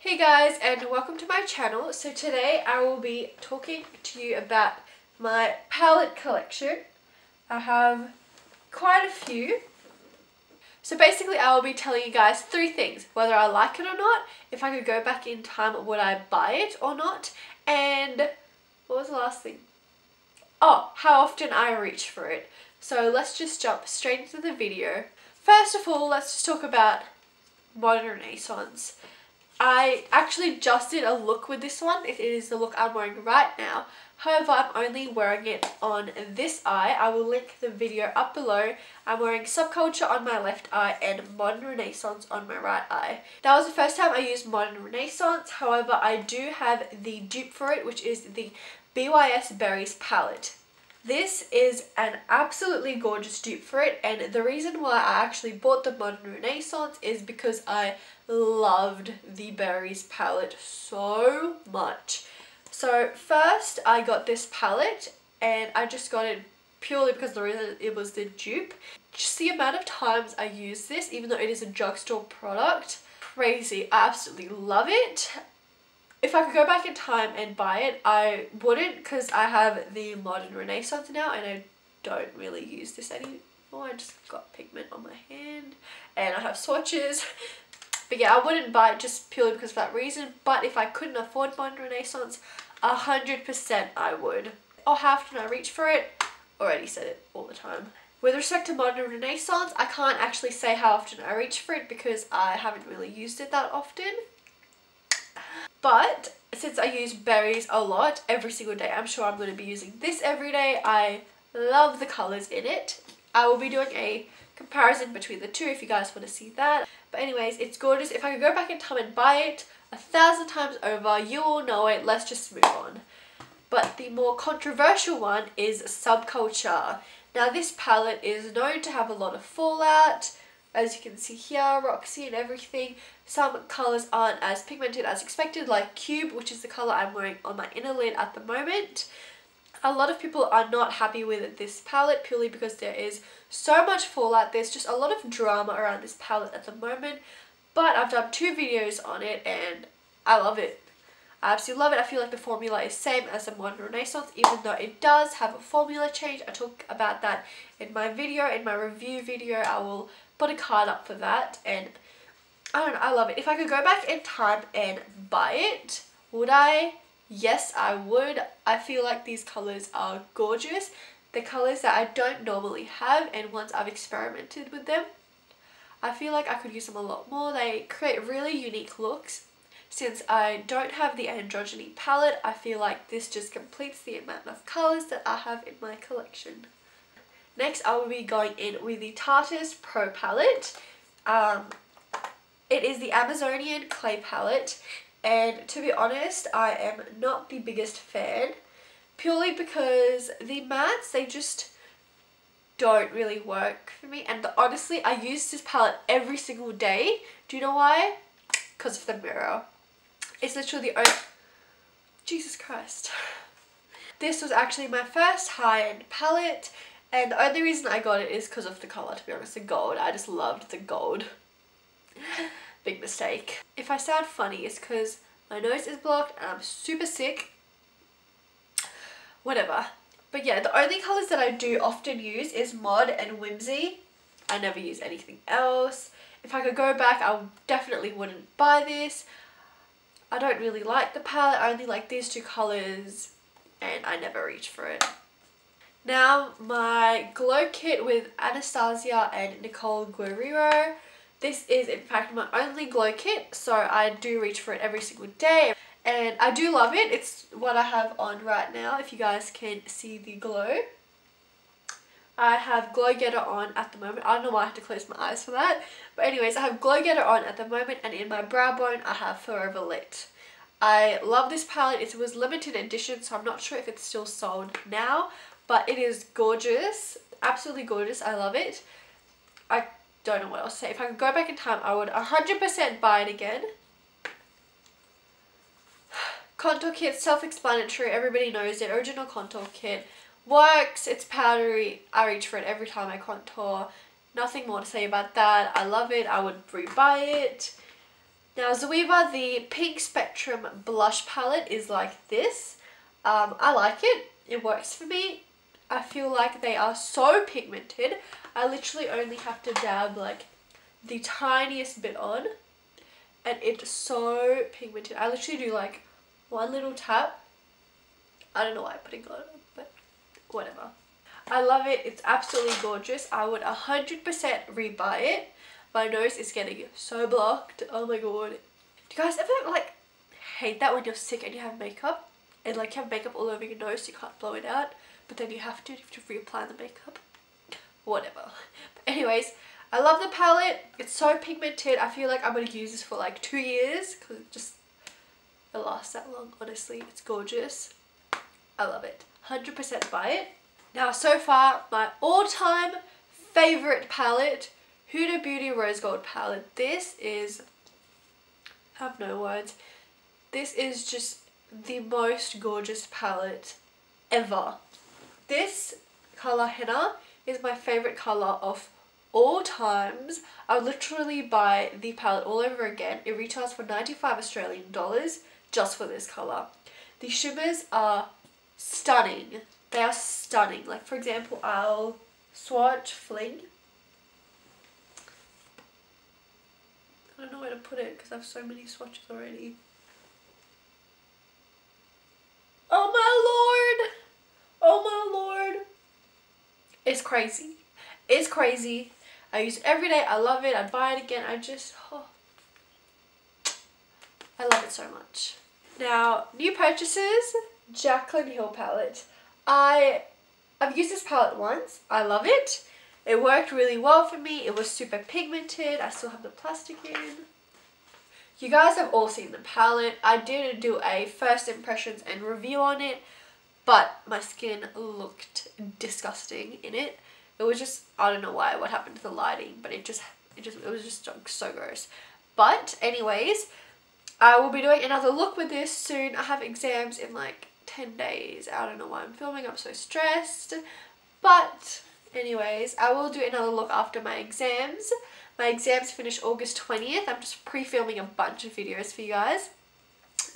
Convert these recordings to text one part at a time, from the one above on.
Hey guys and welcome to my channel. So today I will be talking to you about my palette collection. I have quite a few. So basically I will be telling you guys three things. Whether I like it or not, if I could go back in time would I buy it or not, and what was the last thing? Oh, how often I reach for it. So let's just jump straight into the video. First of all, let's just talk about Modern Renaissance. I actually just did a look with this one. It is the look I'm wearing right now. However, I'm only wearing it on this eye. I will link the video up below. I'm wearing Subculture on my left eye and Modern Renaissance on my right eye. That was the first time I used Modern Renaissance. However, I do have the dupe for it, which is the BYS Berries palette. This is an absolutely gorgeous dupe for it and the reason why I actually bought the Modern Renaissance is because I loved the Berries palette so much. So first I got this palette and I just got it purely because the reason it was the dupe. Just the amount of times I use this even though it is a drugstore product, crazy. I absolutely love it. If I could go back in time and buy it, I wouldn't because I have the Modern Renaissance now and I don't really use this anymore. I just got pigment on my hand and I have swatches. But yeah, I wouldn't buy it just purely because of that reason. But if I couldn't afford Modern Renaissance, 100% I would. I'll have to reach for it. Already said it all the time. With respect to Modern Renaissance, I can't actually say how often I reach for it because I haven't really used it that often. But since I use berries a lot every single day, I'm sure I'm going to be using this every day. I love the colours in it. I will be doing a comparison between the two if you guys want to see that. But anyways, it's gorgeous. If I could go back in time and buy it a thousand times over, you all know it. Let's just move on. But the more controversial one is Subculture. Now this palette is known to have a lot of fallout as you can see here, Roxy and everything. Some colours aren't as pigmented as expected, like Cube, which is the colour I'm wearing on my inner lid at the moment. A lot of people are not happy with this palette purely because there is so much fallout. There's just a lot of drama around this palette at the moment. But I've done two videos on it and I love it. I absolutely love it. I feel like the formula is same as the Modern Renaissance even though it does have a formula change. I talk about that in my video, in my review video. I will put a card up for that and I don't know, I love it. If I could go back in time and buy it, would I? Yes, I would. I feel like these colours are gorgeous. The colours that I don't normally have and once I've experimented with them, I feel like I could use them a lot more. They create really unique looks. Since I don't have the androgyny palette, I feel like this just completes the amount of colours that I have in my collection. Next, I will be going in with the Tarteist Pro palette. Um, it is the Amazonian clay palette and to be honest, I am not the biggest fan purely because the mattes, they just don't really work for me and honestly, I use this palette every single day. Do you know why? Because of the mirror. It's literally the only... Jesus Christ. This was actually my first high-end palette and the only reason I got it is because of the colour, to be honest, the gold. I just loved the gold. Big mistake. If I sound funny, it's because my nose is blocked and I'm super sick. Whatever. But yeah, the only colours that I do often use is Mod and Whimsy. I never use anything else. If I could go back, I definitely wouldn't buy this. I don't really like the palette. I only like these two colours and I never reach for it. Now my glow kit with Anastasia and Nicole Guerriero. This is in fact my only glow kit so I do reach for it every single day and I do love it. It's what I have on right now if you guys can see the glow. I have Glow Getter on at the moment. I don't know why I have to close my eyes for that. But anyways, I have Glow Getter on at the moment and in my brow bone I have Forever Lit. I love this palette. It was limited edition so I'm not sure if it's still sold now but it is gorgeous absolutely gorgeous I love it I don't know what else to say if I could go back in time I would 100% buy it again contour kit self-explanatory everybody knows it original contour kit works it's powdery I reach for it every time I contour nothing more to say about that I love it I would rebuy it Now Zoeva, the Pink Spectrum blush palette is like this. Um, I like it. It works for me. I feel like they are so pigmented. I literally only have to dab like the tiniest bit on and it's so pigmented. I literally do like one little tap. I don't know why I'm putting it on, but whatever. I love it. It's absolutely gorgeous. I would 100% rebuy it. My nose is getting so blocked. Oh my god. Do you guys ever like hate that when you're sick and you have makeup? And like you have makeup all over your nose, you can't blow it out. But then you have to, you have to reapply the makeup. Whatever. But anyways, I love the palette. It's so pigmented. I feel like I'm going to use this for like two years because it just it lasts that long. Honestly, it's gorgeous. I love it. 100% buy it. Now, so far, my all-time favorite palette, Huda Beauty Rose Gold palette. This is, I have no words. This is just the most gorgeous palette ever. This color henna is my favorite color of all times. I would literally buy the palette all over again. It retails for 95 Australian dollars just for this color. The shimmers are stunning. They are stunning. Like for example, I'll swatch Fling. I don't know where to put it because I have so many swatches already. Oh my lord! Oh my lord! It's crazy. It's crazy. I use it every day. I love it. I'd buy it again. I just, oh, I love it so much. Now, new purchases, Jaclyn Hill palette. I, I've used this palette once. I love it. It worked really well for me. It was super pigmented. I still have the plastic in. You guys have all seen the palette. I did do a first impressions and review on it, but my skin looked disgusting in it. It was just, I don't know why, what happened to the lighting, but it just, it just, it was just so, gross. But anyways, I will be doing another look with this soon. I have exams in like 10 days. I don't know why I'm filming. I'm so stressed. But anyways, I will do another look after my exams. My exams finish August 20th. I'm just pre-filming a bunch of videos for you guys.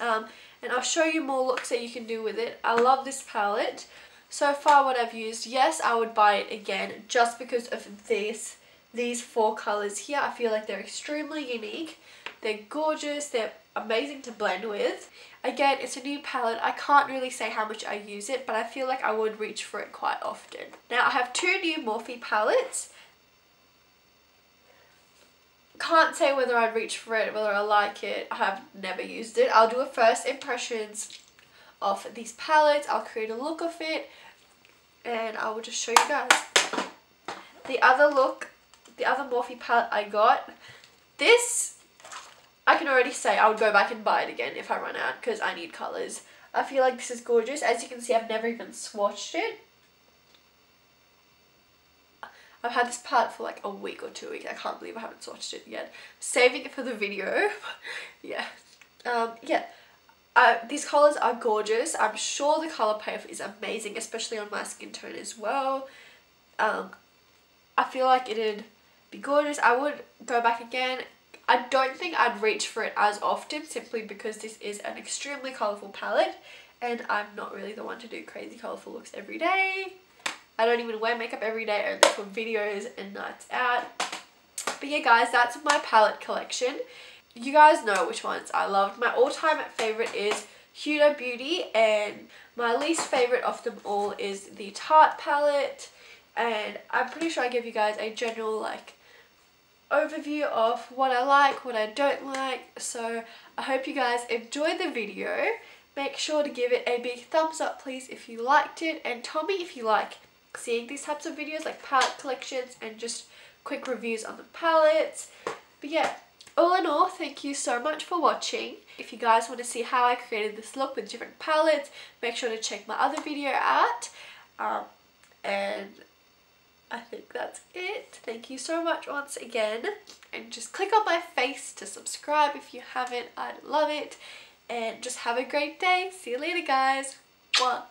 Um, and I'll show you more looks that you can do with it. I love this palette. So far what I've used, yes, I would buy it again just because of this, these four colours here. I feel like they're extremely unique. They're gorgeous. They're amazing to blend with. Again, it's a new palette. I can't really say how much I use it, but I feel like I would reach for it quite often. Now, I have two new Morphe palettes. Can't say whether I'd reach for it, whether I like it. I have never used it. I'll do a first impressions of these palettes. I'll create a look of it and I will just show you guys. The other look, the other Morphe palette I got, this, I can already say I would go back and buy it again if I run out because I need colours. I feel like this is gorgeous. As you can see, I've never even swatched it. I've had this palette for like a week or two weeks. I can't believe I haven't swatched it yet. Saving it for the video. yeah. Um, yeah. Uh, these colours are gorgeous. I'm sure the colour payoff is amazing, especially on my skin tone as well. Um, I feel like it'd be gorgeous. I would go back again. I don't think I'd reach for it as often simply because this is an extremely colourful palette and I'm not really the one to do crazy colourful looks every day. I don't even wear makeup every day only for videos and nights out. But yeah guys, that's my palette collection you guys know which ones I loved. My all-time favourite is Huda Beauty and my least favourite of them all is the Tarte palette and I'm pretty sure I gave you guys a general like overview of what I like, what I don't like so I hope you guys enjoyed the video. Make sure to give it a big thumbs up please if you liked it and tell me if you like seeing these types of videos like palette collections and just quick reviews on the palettes. But yeah, all in all, thank you so much for watching. If you guys want to see how I created this look with different palettes, make sure to check my other video out. Um, and I think that's it. Thank you so much once again. And just click on my face to subscribe if you haven't. I'd love it. And just have a great day. See you later, guys. Mwah.